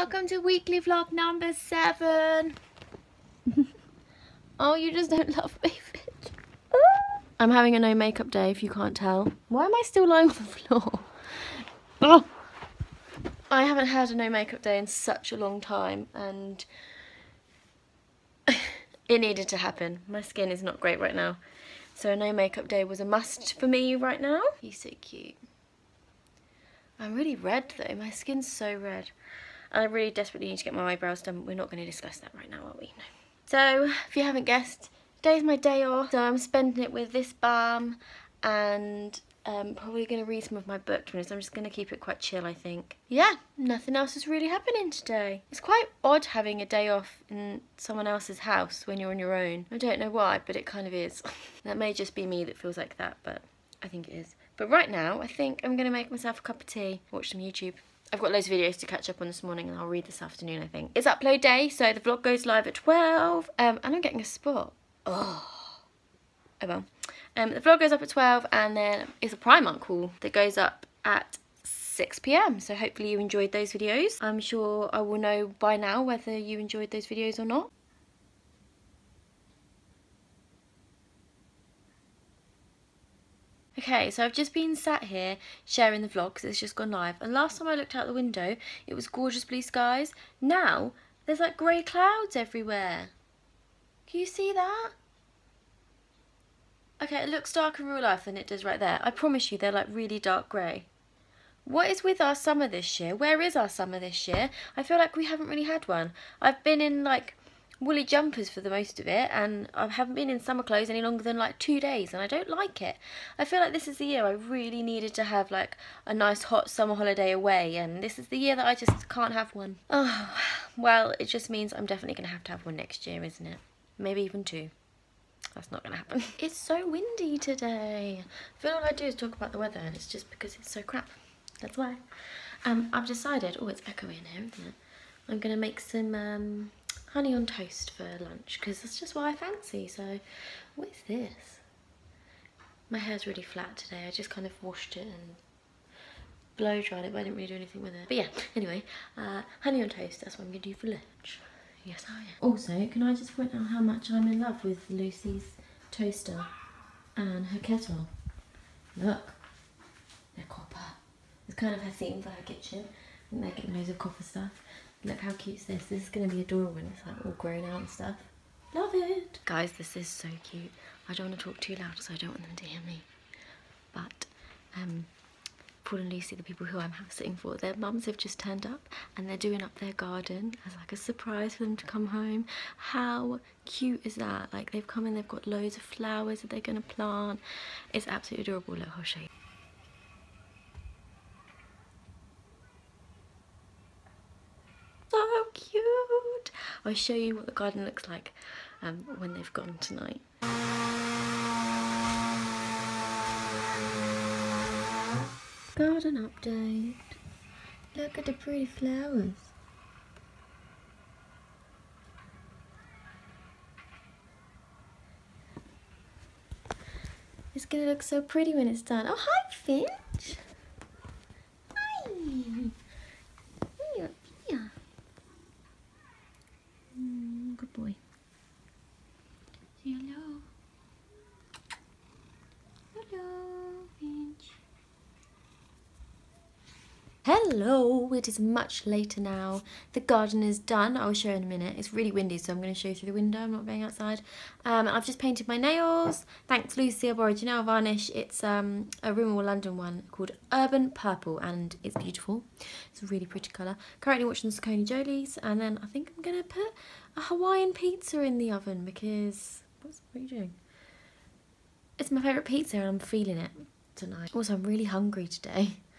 welcome to weekly vlog number seven. oh, you just don't love me, Finch. I'm having a no makeup day if you can't tell. Why am I still lying on the floor? Oh. I haven't had a no makeup day in such a long time and it needed to happen. My skin is not great right now. So a no makeup day was a must for me right now. He's so cute. I'm really red though. My skin's so red. I really desperately need to get my eyebrows done. We're not going to discuss that right now, are we? No. So, if you haven't guessed, today's my day off. So I'm spending it with this balm and um, probably going to read some of my book to. I'm just going to keep it quite chill, I think. Yeah, nothing else is really happening today. It's quite odd having a day off in someone else's house when you're on your own. I don't know why, but it kind of is. that may just be me that feels like that, but I think it is. But right now, I think I'm going to make myself a cup of tea, watch some YouTube. I've got loads of videos to catch up on this morning and I'll read this afternoon, I think. It's upload day, so the vlog goes live at 12. Um, and I'm getting a spot. Oh. Oh well. Um, the vlog goes up at 12 and then it's a Primark haul that goes up at 6pm. So hopefully you enjoyed those videos. I'm sure I will know by now whether you enjoyed those videos or not. Okay, so I've just been sat here sharing the vlog because it's just gone live. And last time I looked out the window, it was gorgeous blue skies. Now, there's like grey clouds everywhere. Can you see that? Okay, it looks darker in real life than it does right there. I promise you, they're like really dark grey. What is with our summer this year? Where is our summer this year? I feel like we haven't really had one. I've been in like woolly jumpers for the most of it and I haven't been in summer clothes any longer than like two days and I don't like it. I feel like this is the year I really needed to have like a nice hot summer holiday away and this is the year that I just can't have one. Oh, well it just means I'm definitely going to have to have one next year isn't it? Maybe even two. That's not going to happen. It's so windy today. I feel all I do is talk about the weather and it's just because it's so crap. That's why. Um, I've decided, oh it's echoey in here isn't it? I'm going to make some um, honey on toast for lunch because that's just what I fancy. So what is this? My hair's really flat today. I just kind of washed it and blow dried it, but I didn't really do anything with it. But yeah, anyway, uh, honey on toast, that's what I'm going to do for lunch. Yes, I am. Also, can I just point out how much I'm in love with Lucy's toaster and her kettle? Look, they're copper. It's kind of her theme for her kitchen. They're getting loads of copper stuff. Look how cute is this. This is going to be adorable when it's like all grown out and stuff. Love it. Guys, this is so cute. I don't want to talk too loud because I don't want them to hear me. But um, Paul and Lucy, the people who I'm sitting for, their mums have just turned up and they're doing up their garden as like a surprise for them to come home. How cute is that? Like they've come in, they've got loads of flowers that they're going to plant. It's absolutely adorable. Look, I'll. so cute. I'll show you what the garden looks like um, when they've gone tonight. Garden update. Look at the pretty flowers. It's gonna look so pretty when it's done. Oh, hi, Finch. Hi. Good boy. Say hello. Hello, Finch. Hello, it is much later now. The garden is done. I'll show in a minute. It's really windy, so I'm going to show you through the window. I'm not going outside. Um, I've just painted my nails. Thanks, Lucy. I've borrowed Janelle varnish. It's um, a Rimmel London one called Urban Purple, and it's beautiful. It's a really pretty colour. Currently watching the Saccone Jolys, and then I think I'm going to put a Hawaiian pizza in the oven because... What's, what are you doing? It's my favourite pizza, and I'm feeling it tonight. Also, I'm really hungry today.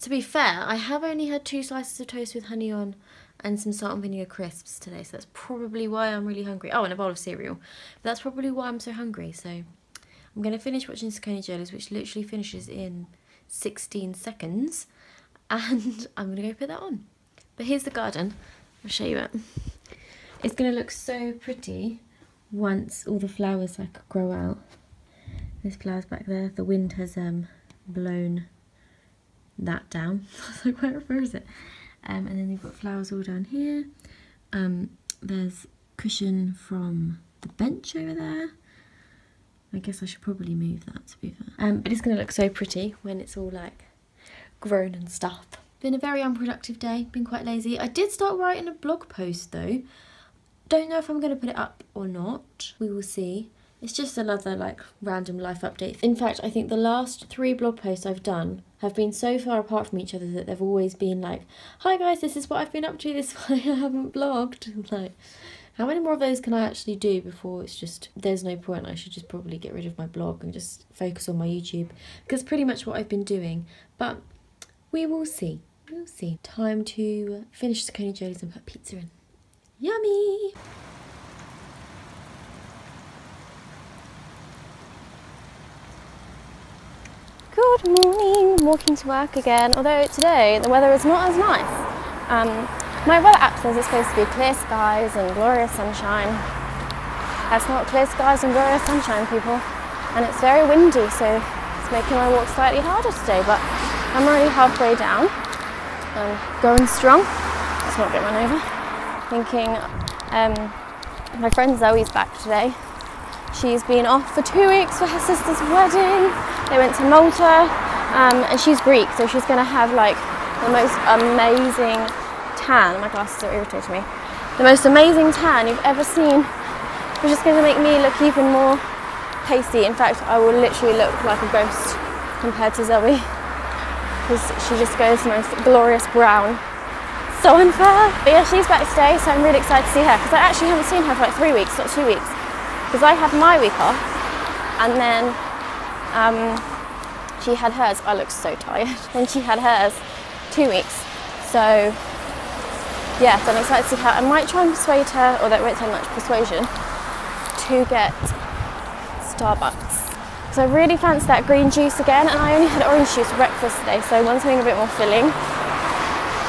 To be fair, I have only had two slices of toast with honey on and some salt and vinegar crisps today, so that's probably why I'm really hungry. Oh, and a bowl of cereal. But that's probably why I'm so hungry, so I'm going to finish watching Saccone Jolys, which literally finishes in 16 seconds, and I'm going to go put that on. But here's the garden. I'll show you it. It's going to look so pretty once all the flowers like grow out. There's flowers back there. The wind has um blown that down. I was like, where, where is it? Um, and then you've got flowers all down here. Um, there's cushion from the bench over there. I guess I should probably move that to be fair. Um, but it's going to look so pretty when it's all like grown and stuff. Been a very unproductive day, been quite lazy. I did start writing a blog post though. Don't know if I'm going to put it up or not. We will see. It's just another like random life update. In fact, I think the last three blog posts I've done have been so far apart from each other that they've always been like, "Hi guys, this is what I've been up to. This is why I haven't blogged." like, how many more of those can I actually do before it's just there's no point? I should just probably get rid of my blog and just focus on my YouTube because pretty much what I've been doing. But we will see. We'll see. Time to finish the Coney Jolies and put pizza in. Yummy! Good morning, walking to work again, although today the weather is not as nice. Um, my weather app says it's supposed to be clear skies and glorious sunshine. That's not clear skies and glorious sunshine, people. And it's very windy, so it's making my walk slightly harder today, but I'm already halfway down. I'm going strong. Let's not get run over. Thinking, um, my friend Zoe's back today. She's been off for two weeks for her sister's wedding. They went to Malta, um, and she's Greek, so she's going to have like the most amazing tan. My glasses are irritating me. The most amazing tan you've ever seen, which is going to make me look even more pasty. In fact, I will literally look like a ghost compared to Zoe, because she just goes most glorious brown. So unfair. But yeah, she's back today, so I'm really excited to see her because I actually haven't seen her for like three weeks, not two weeks, because I have my week off, and then um, she had hers. I look so tired. And she had hers two weeks. So yeah, so I'm excited to see her. I might try and persuade her, although it won't take much persuasion, to get Starbucks. So I really fancy that green juice again, and I only had orange juice for breakfast today, so I want something a bit more filling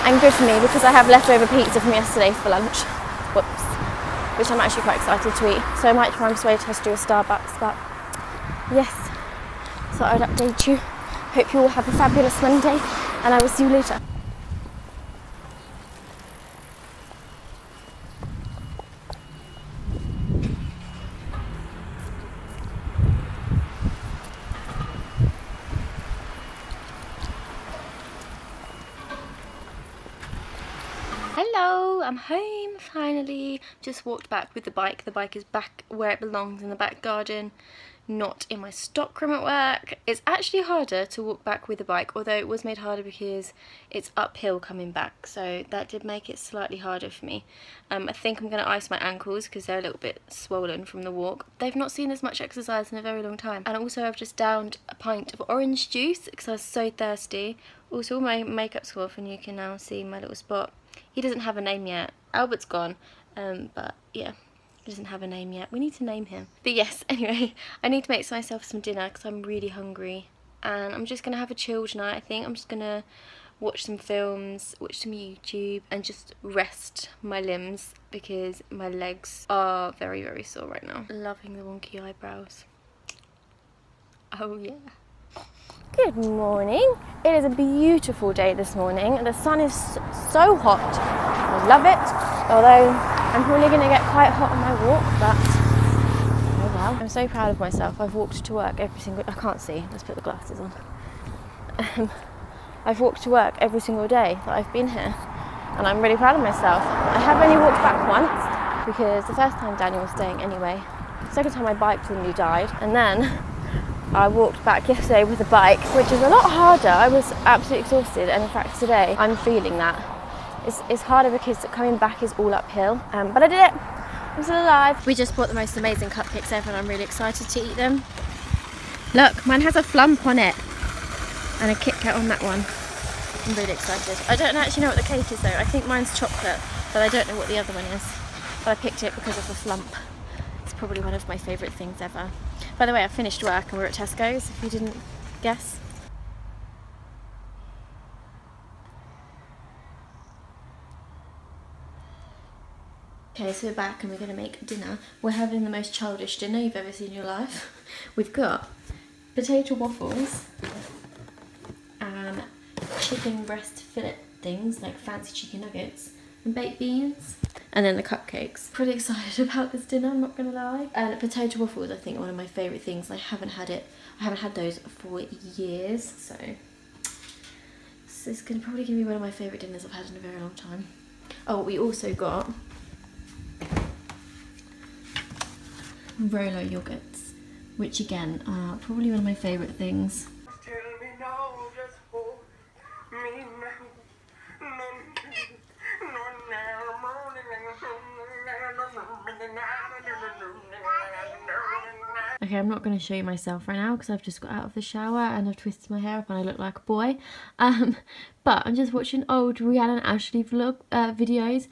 and good for me because I have leftover pizza from yesterday for lunch. Whoops. Which I'm actually quite excited to eat. So I might try and persuade her to do a Starbucks, but yes, so I'd update you. Hope you all have a fabulous Monday and I will see you later. Hello, I'm home finally. Just walked back with the bike. The bike is back where it belongs in the back garden not in my stockroom at work. It's actually harder to walk back with a bike, although it was made harder because it's uphill coming back, so that did make it slightly harder for me. Um, I think I'm going to ice my ankles because they're a little bit swollen from the walk. They've not seen as much exercise in a very long time. And also I've just downed a pint of orange juice because I was so thirsty. Also my makeup's off and you can now see my little spot. He doesn't have a name yet. Albert's gone, um, but yeah, he doesn't have a name yet. We need to name him. But yes, anyway, I need to make myself some dinner because I'm really hungry. And I'm just going to have a chill night, I think. I'm just going to watch some films, watch some YouTube, and just rest my limbs because my legs are very, very sore right now. Loving the wonky eyebrows. Oh yeah. Good morning. It is a beautiful day this morning. The sun is so hot. I love it. Although I'm probably going to get quite hot on my walk, but oh well. I'm so proud of myself. I've walked to work every single... I can't see. Let's put the glasses on. Um, I've walked to work every single day that I've been here, and I'm really proud of myself. I have only walked back once because the first time Daniel was staying anyway. The second time I biked and he died, and then I walked back yesterday with a bike, which is a lot harder. I was absolutely exhausted, and in fact today I'm feeling that it's, it's harder because coming back is all uphill. Um, but I did it. I'm still alive. We just bought the most amazing cupcakes ever and I'm really excited to eat them. Look, mine has a flump on it and a Kit Kat on that one. I'm really excited. I don't actually know what the cake is though. I think mine's chocolate, but I don't know what the other one is. But I picked it because of the flump. It's probably one of my favourite things ever. By the way, I finished work and we're at Tesco's, if you didn't guess. Okay, so we're back and we're going to make dinner. We're having the most childish dinner you've ever seen in your life. We've got potato waffles and chicken breast fillet things like fancy chicken nuggets and baked beans. And then the cupcakes. Pretty excited about this dinner, I'm not gonna lie. Uh, and potato waffles, I think, one of my favourite things. I haven't had it, I haven't had those for years, so this is gonna probably be one of my favourite dinners I've had in a very long time. Oh, we also got Rolo yogurts, which again are probably one of my favourite things. Okay, I'm not going to show you myself right now because I've just got out of the shower and I've twisted my hair up and I look like a boy. Um, but I'm just watching old Rihanna and Ashley vlog uh, videos.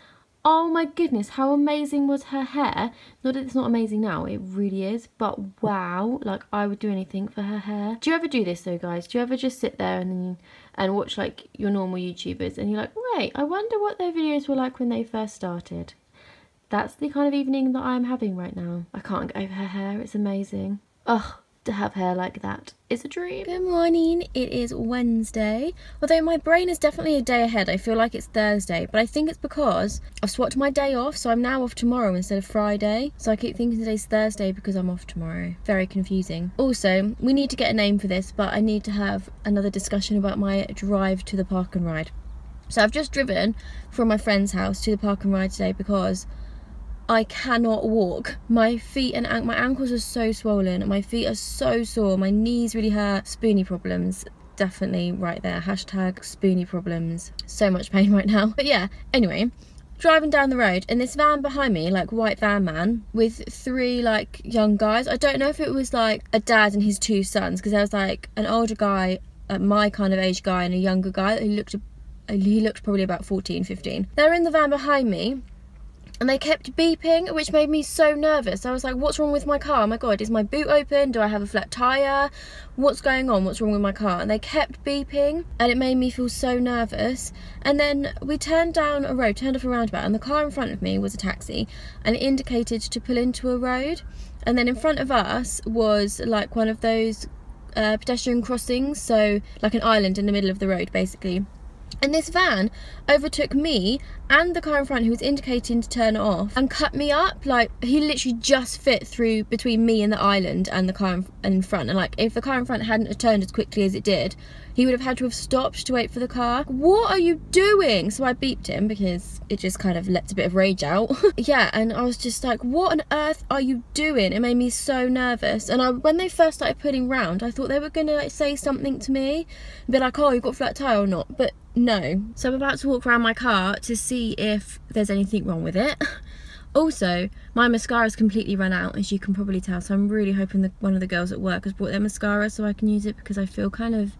Oh my goodness, how amazing was her hair? Not that it's not amazing now, it really is. But wow, like I would do anything for her hair. Do you ever do this though, guys? Do you ever just sit there and then and watch like your normal YouTubers and you're like, wait, I wonder what their videos were like when they first started? that's the kind of evening that I'm having right now. I can't get over her hair, it's amazing. Ugh, to have hair like that is a dream. Good morning, it is Wednesday. Although my brain is definitely a day ahead, I feel like it's Thursday, but I think it's because I've swapped my day off, so I'm now off tomorrow instead of Friday. So I keep thinking today's Thursday because I'm off tomorrow. Very confusing. Also, we need to get a name for this, but I need to have another discussion about my drive to the park and ride. So I've just driven from my friend's house to the park and ride today because I cannot walk. My feet and an my ankles are so swollen. My feet are so sore. My knees really hurt. Spoonie problems. Definitely right there. Hashtag spoonie problems. So much pain right now. But yeah, anyway, driving down the road and this van behind me, like white van man, with three like young guys. I don't know if it was like a dad and his two sons because there was like an older guy, uh, my kind of age guy and a younger guy who looked, he looked probably about 14, 15. They're in the van behind me and they kept beeping which made me so nervous. I was like what's wrong with my car? Oh my god is my boot open? Do i have a flat tire? What's going on? What's wrong with my car? And they kept beeping and it made me feel so nervous. And then we turned down a road turned off a roundabout and the car in front of me was a taxi and it indicated to pull into a road. And then in front of us was like one of those uh, pedestrian crossings so like an island in the middle of the road basically and this van overtook me and the car in front who was indicating to turn off and cut me up. Like, he literally just fit through between me and the island and the car in front. And, like, if the car in front hadn't turned as quickly as it did, he would have had to have stopped to wait for the car. What are you doing? So I beeped him because it just kind of lets a bit of rage out. yeah, and I was just like, what on earth are you doing? It made me so nervous. And I, when they first started putting round, I thought they were going to like, say something to me. Be like, oh, you got flat tire or not? But no. So I'm about to walk around my car to see if there's anything wrong with it. Also, my mascara's completely run out, as you can probably tell, so I'm really hoping that one of the girls at work has brought their mascara so I can use it because I feel kind of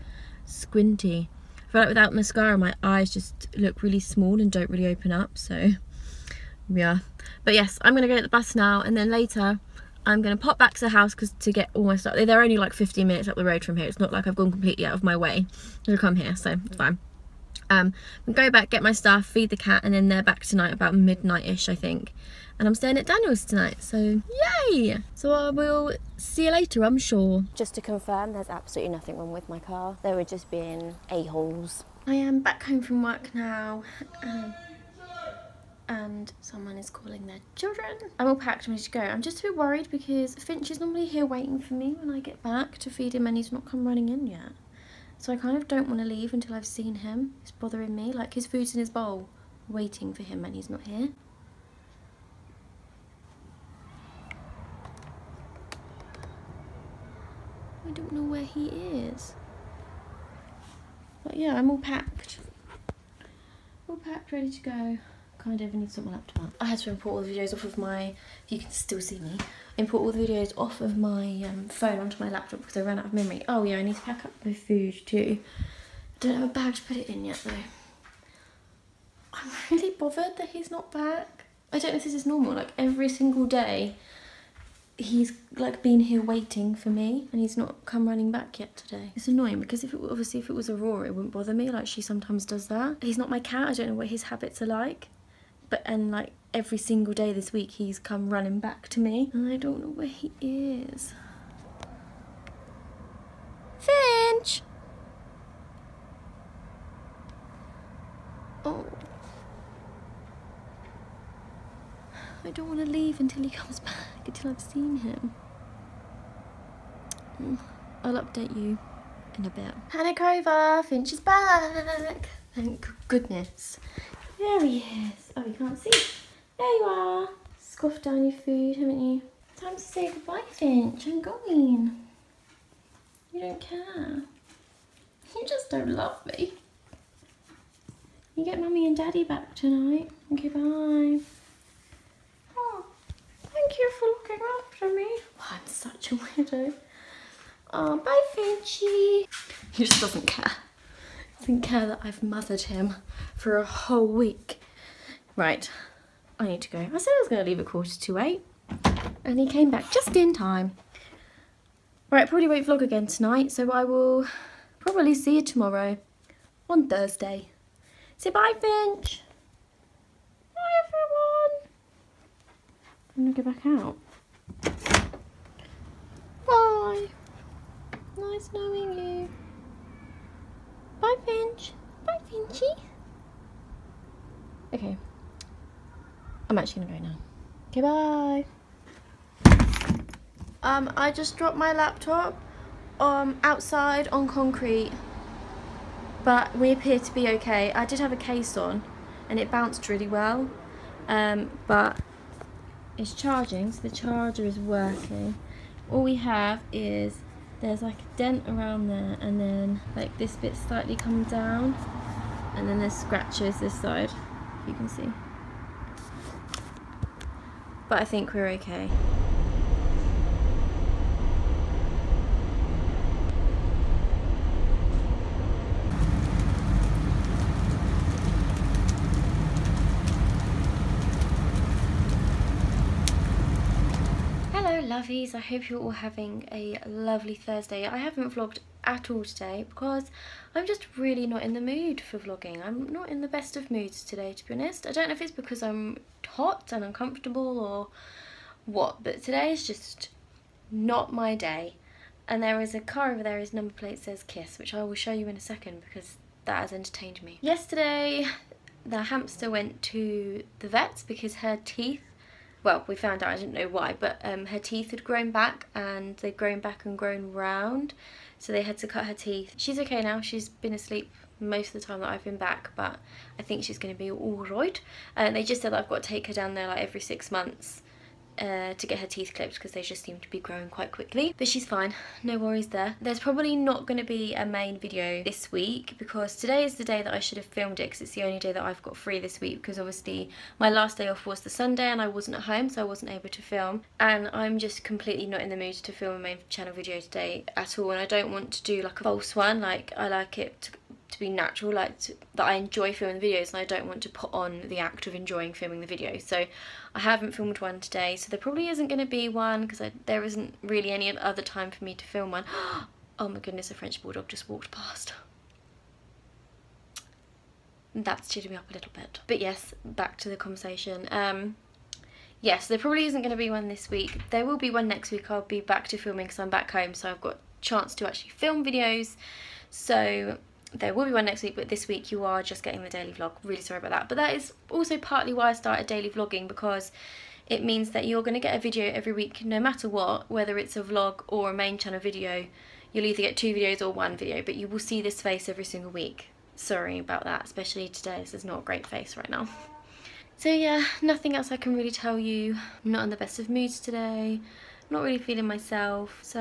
squinty. I feel like without mascara my eyes just look really small and don't really open up so yeah. But yes I'm gonna go to the bus now and then later I'm gonna pop back to the house because to get all my stuff they're only like 15 minutes up the road from here. It's not like I've gone completely out of my way to come here so it's fine. Um go back get my stuff feed the cat and then they're back tonight about midnight-ish I think and I'm staying at Daniel's tonight, so yay! So I will see you later, I'm sure. Just to confirm, there's absolutely nothing wrong with my car. There were just being a-holes. I am back home from work now. Um, and someone is calling their children. I'm all packed, and ready to go. I'm just a bit worried because Finch is normally here waiting for me when I get back to feed him and he's not come running in yet. So I kind of don't want to leave until I've seen him. It's bothering me, like his food's in his bowl, waiting for him and he's not here. Don't know where he is. But yeah, I'm all packed. All packed, ready to go. Kind of need to sort my laptop I had to import all the videos off of my, if you can still see me, import all the videos off of my um, phone onto my laptop because I ran out of memory. Oh yeah, I need to pack up my food too. I don't have a bag to put it in yet though. I'm really bothered that he's not back. I don't know if this is normal, like every single day he's like been here waiting for me and he's not come running back yet today. It's annoying because if it, obviously if it was aurora it wouldn't bother me. Like she sometimes does that. He's not my cat. I don't know what his habits are like. But and like every single day this week he's come running back to me. And i don't know where he is. Finch! Oh. I don't want to leave until he comes back until I've seen him. I'll update you in a bit. Panic over, Finch is back. Thank goodness. There he is. Oh, you can't see. There you are. Scoffed down your food, haven't you? Time to say goodbye, Finch. I'm going. You don't care. You just don't love me. You get mummy and daddy back tonight. Okay, bye. Thank you for looking after me. Oh, I'm such a weirdo. Oh, bye, Finchy. He just doesn't care. Doesn't care that I've mothered him for a whole week. Right, I need to go. I said I was going to leave at quarter to eight. And he came back just in time. Right, probably won't vlog again tonight, so I will probably see you tomorrow on Thursday. Say bye, Finch. Bye, everyone. I'm gonna go back out. Bye. Nice knowing you. Bye, Finch. Bye, Finchy. Okay. I'm actually gonna go now. Okay, bye. Um, I just dropped my laptop um, outside on concrete, but we appear to be okay. I did have a case on, and it bounced really well, um, but it's charging, so the charger is working. All we have is there's like a dent around there, and then like this bit slightly come down, and then there's scratches this side, if you can see. But I think we're okay. Lovies, I hope you're all having a lovely Thursday. I haven't vlogged at all today because I'm just really not in the mood for vlogging. I'm not in the best of moods today to be honest. I don't know if it's because I'm hot and uncomfortable or what, but today is just not my day. And there is a car over there, his number plate says Kiss, which I will show you in a second because that has entertained me. Yesterday, the hamster went to the vets because her teeth well, we found out, I didn't know why, but um, her teeth had grown back and they'd grown back and grown round. So they had to cut her teeth. She's okay now. She's been asleep most of the time that I've been back, but I think she's going to be all right. And they just said I've got to take her down there like every six months uh, to get her teeth clipped because they just seem to be growing quite quickly. But she's fine, no worries there. There's probably not going to be a main video this week because today is the day that I should have filmed it because it's the only day that I've got free this week because obviously my last day off was the Sunday and I wasn't at home so I wasn't able to film and I'm just completely not in the mood to film a main channel video today at all and I don't want to do like a false one like I like it to to be natural, like to, that I enjoy filming the videos and I don't want to put on the act of enjoying filming the video. So I haven't filmed one today, so there probably isn't going to be one because there isn't really any other time for me to film one. oh my goodness, a French Bulldog just walked past. That's cheered me up a little bit. But yes, back to the conversation. Um, yes, there probably isn't going to be one this week. There will be one next week. I'll be back to filming because I'm back home, so I've got chance to actually film videos. So there will be one next week but this week you are just getting the daily vlog. Really sorry about that. But that is also partly why I started daily vlogging because it means that you're going to get a video every week no matter what whether it's a vlog or a main channel video. You'll either get two videos or one video but you will see this face every single week. Sorry about that especially today. This is not a great face right now. So yeah nothing else I can really tell you. I'm not in the best of moods today not really feeling myself so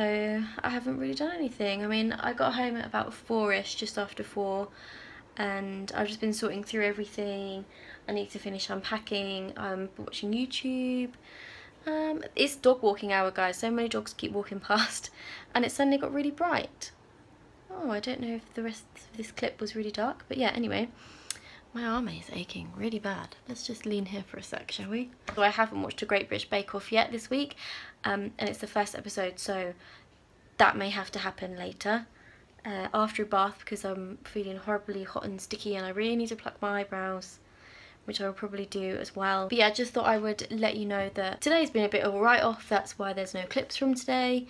I haven't really done anything. I mean I got home at about four-ish just after four and I've just been sorting through everything. I need to finish unpacking I'm watching YouTube. Um, it's dog walking hour guys so many dogs keep walking past and it suddenly got really bright. Oh I don't know if the rest of this clip was really dark but yeah anyway. My arm is aching really bad. Let's just lean here for a sec, shall we? So I haven't watched a Great British Bake Off yet this week, um, and it's the first episode, so that may have to happen later. Uh, after a bath because I'm feeling horribly hot and sticky and I really need to pluck my eyebrows which I will probably do as well. But yeah, I just thought I would let you know that today's been a bit of a write-off, that's why there's no clips from today,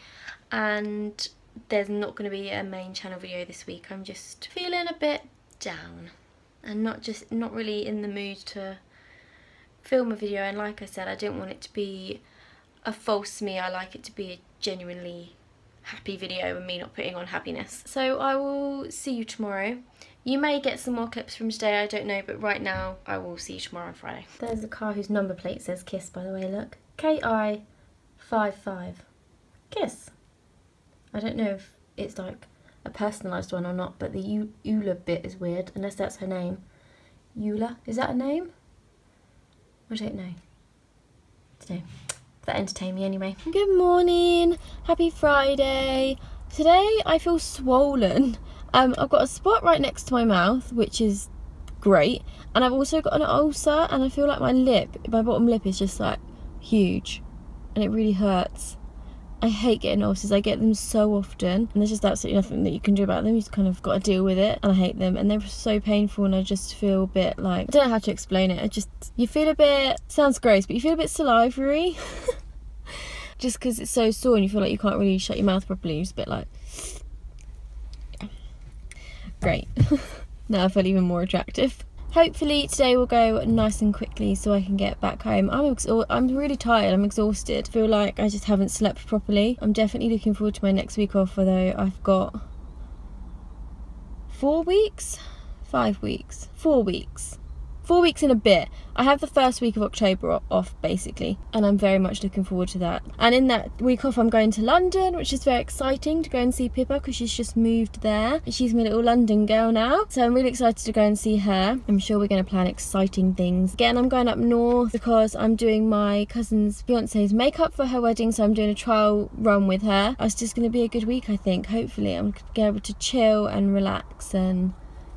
and there's not going to be a main channel video this week. I'm just feeling a bit down and not just not really in the mood to film a video and like I said I didn't want it to be a false me I like it to be a genuinely happy video and me not putting on happiness. So I will see you tomorrow. You may get some more clips from today I don't know but right now I will see you tomorrow on Friday. There's the car whose number plate says kiss by the way look. KI 55 kiss. I don't know if it's like a personalised one or not but the Eula bit is weird unless that's her name. Eula? Is that a name? I don't know. Today. That entertained me anyway. Good morning. Happy Friday. Today I feel swollen. Um, I've got a spot right next to my mouth, which is great. And I've also got an ulcer and I feel like my lip, my bottom lip is just like huge. And it really hurts. I hate getting ulcers. I get them so often, and there's just absolutely nothing that you can do about them. You just kind of got to deal with it, and I hate them. And they're so painful, and I just feel a bit like I don't know how to explain it. I just you feel a bit sounds gross, but you feel a bit salivary, just because it's so sore, and you feel like you can't really shut your mouth properly. You're just a bit like, great. now I feel even more attractive hopefully today will go nice and quickly so I can get back home. I'm I'm really tired, I'm exhausted. I feel like I just haven't slept properly. I'm definitely looking forward to my next week off, although I've got four weeks? Five weeks? Four weeks four weeks in a bit. I have the first week of October off basically, and I'm very much looking forward to that. And in that week off, I'm going to London, which is very exciting to go and see Pippa because she's just moved there. She's my little London girl now, so I'm really excited to go and see her. I'm sure we're going to plan exciting things. Again, I'm going up north because I'm doing my cousin's fiance's makeup for her wedding, so I'm doing a trial run with her. It's just going to be a good week, I think. Hopefully, I'm going to be able to chill and relax and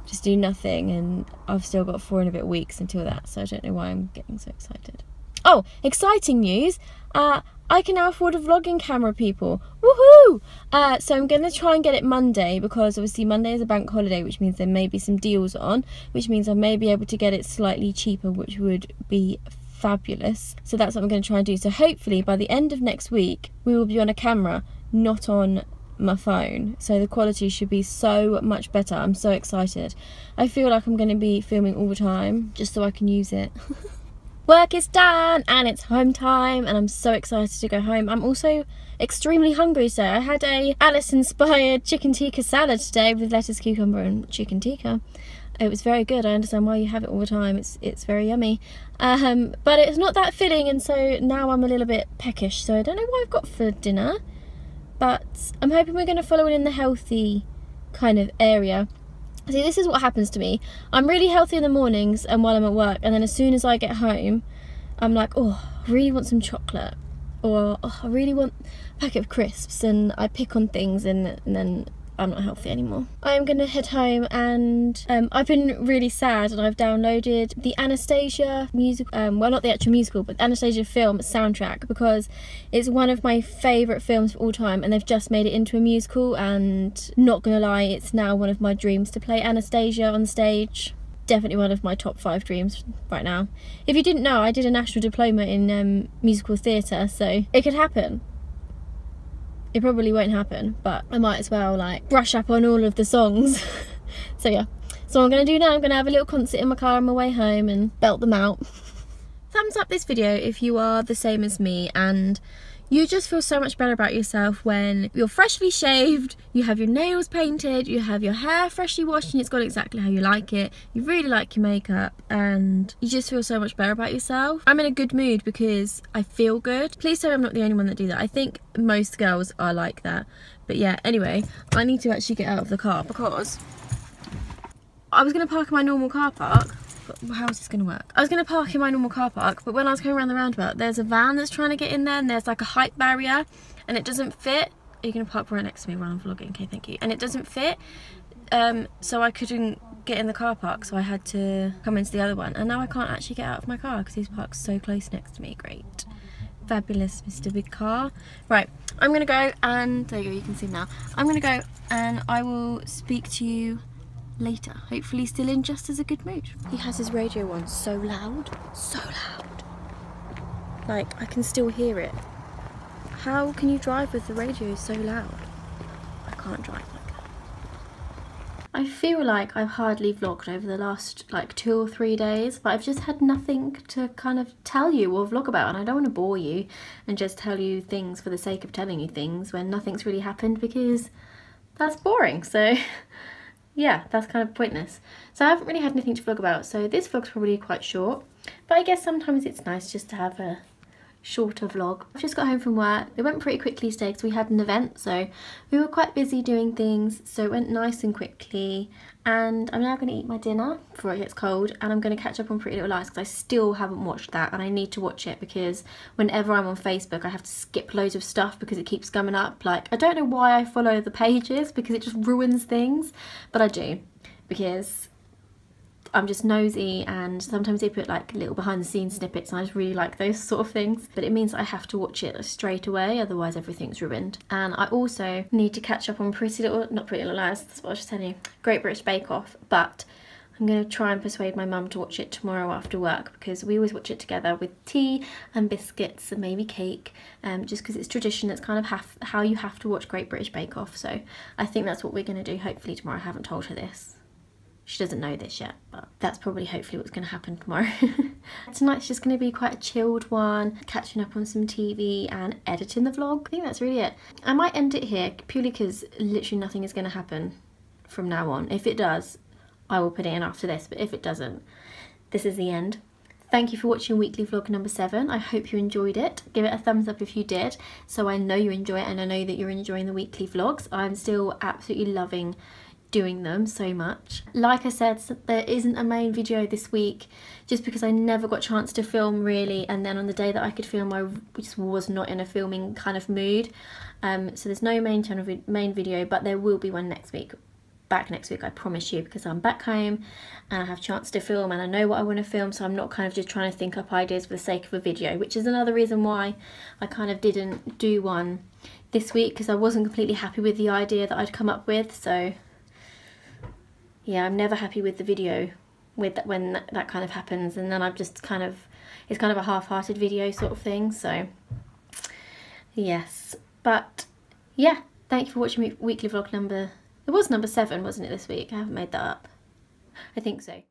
just do nothing and I've still got four and a bit weeks until that so I don't know why I'm getting so excited. Oh, exciting news! Uh, I can now afford a vlogging camera, people. Woohoo! Uh, so I'm going to try and get it Monday because obviously Monday is a bank holiday, which means there may be some deals on, which means I may be able to get it slightly cheaper, which would be fabulous. So that's what I'm going to try and do. So hopefully by the end of next week, we will be on a camera, not on my phone so the quality should be so much better. I'm so excited. I feel like i'm going to be filming all the time just so i can use it. Work is done and it's home time and i'm so excited to go home. I'm also extremely hungry so i had a alice inspired chicken tikka salad today with lettuce cucumber and chicken tikka. It was very good. I understand why you have it all the time. It's it's very yummy. Um, but it's not that filling and so now i'm a little bit peckish so i don't know what i've got for dinner but I'm hoping we're going to follow it in the healthy kind of area. See, this is what happens to me. I'm really healthy in the mornings and while I'm at work, and then as soon as I get home, I'm like, oh, I really want some chocolate, or oh, I really want a packet of crisps, and I pick on things, and, and then I'm not healthy anymore. I'm gonna head home and um, I've been really sad and I've downloaded the Anastasia music, um, well not the actual musical, but Anastasia film soundtrack because it's one of my favourite films of all time and they've just made it into a musical and not gonna lie, it's now one of my dreams to play Anastasia on stage definitely one of my top five dreams right now. If you didn't know, I did a national diploma in um, musical theatre, so it could happen it probably won't happen but I might as well like brush up on all of the songs. So yeah. So I'm gonna do now I'm gonna have a little concert in my car on my way home and belt them out. Thumbs up this video if you are the same as me and you just feel so much better about yourself when you're freshly shaved, you have your nails painted, you have your hair freshly washed and it's got exactly how you like it, you really like your makeup and you just feel so much better about yourself. I'm in a good mood because I feel good. Please tell me I'm not the only one that do that. I think most girls are like that. But yeah, anyway, I need to actually get out of the car because I was going to park in my normal car park how is this going to work? I was going to park in my normal car park, but when I was going around the roundabout, there's a van that's trying to get in there, and there's like a height barrier, and it doesn't fit. You're going to park right next to me while I'm vlogging, okay, thank you. And it doesn't fit, um, so I couldn't get in the car park, so I had to come into the other one. And now I can't actually get out of my car because he's parked so close next to me. Great. Fabulous, Mr. Big Car. Right, I'm going to go and, there you go, you can see now. I'm going to go and I will speak to you later. Hopefully still in just as a good mood. He has his radio on so loud, so loud. Like, I can still hear it. How can you drive with the radio so loud? I can't drive like that. I feel like I've hardly vlogged over the last like two or three days, but I've just had nothing to kind of tell you or vlog about, and I don't want to bore you and just tell you things for the sake of telling you things when nothing's really happened because that's boring. So yeah, that's kind of pointless. So I haven't really had anything to vlog about, so this vlog's probably quite short, but I guess sometimes it's nice just to have a shorter vlog. I've just got home from work. It went pretty quickly today because we had an event so we were quite busy doing things so it went nice and quickly and I'm now going to eat my dinner before it gets cold and I'm going to catch up on Pretty Little Liars because I still haven't watched that and I need to watch it because whenever I'm on Facebook I have to skip loads of stuff because it keeps coming up like I don't know why I follow the pages because it just ruins things but I do because I'm just nosy and sometimes they put like little behind the scenes snippets and I just really like those sort of things. But it means I have to watch it straight away otherwise everything's ruined. And I also need to catch up on Pretty Little, not Pretty Little Liars, that's what I was telling you, Great British Bake Off but I'm going to try and persuade my mum to watch it tomorrow after work because we always watch it together with tea and biscuits and maybe cake um, just because it's tradition, it's kind of how you have to watch Great British Bake Off. So I think that's what we're going to do hopefully tomorrow, I haven't told her this. She doesn't know this yet, but that's probably hopefully what's going to happen tomorrow. Tonight's just going to be quite a chilled one, catching up on some TV and editing the vlog. I think that's really it. I might end it here purely because literally nothing is going to happen from now on. If it does, I will put it in after this, but if it doesn't, this is the end. Thank you for watching weekly vlog number seven. I hope you enjoyed it. Give it a thumbs up if you did, so I know you enjoy it and I know that you're enjoying the weekly vlogs. I'm still absolutely loving doing them so much. Like I said, there isn't a main video this week just because I never got a chance to film really and then on the day that I could film I just was not in a filming kind of mood. Um, so there's no main channel main video but there will be one next week. Back next week I promise you because I'm back home and I have a chance to film and I know what I want to film so I'm not kind of just trying to think up ideas for the sake of a video which is another reason why I kind of didn't do one this week because I wasn't completely happy with the idea that I'd come up with so yeah, I'm never happy with the video with that when that, that kind of happens and then I've just kind of, it's kind of a half-hearted video sort of thing, so yes. But yeah, thank you for watching me weekly vlog number, it was number seven, wasn't it, this week? I haven't made that up. I think so.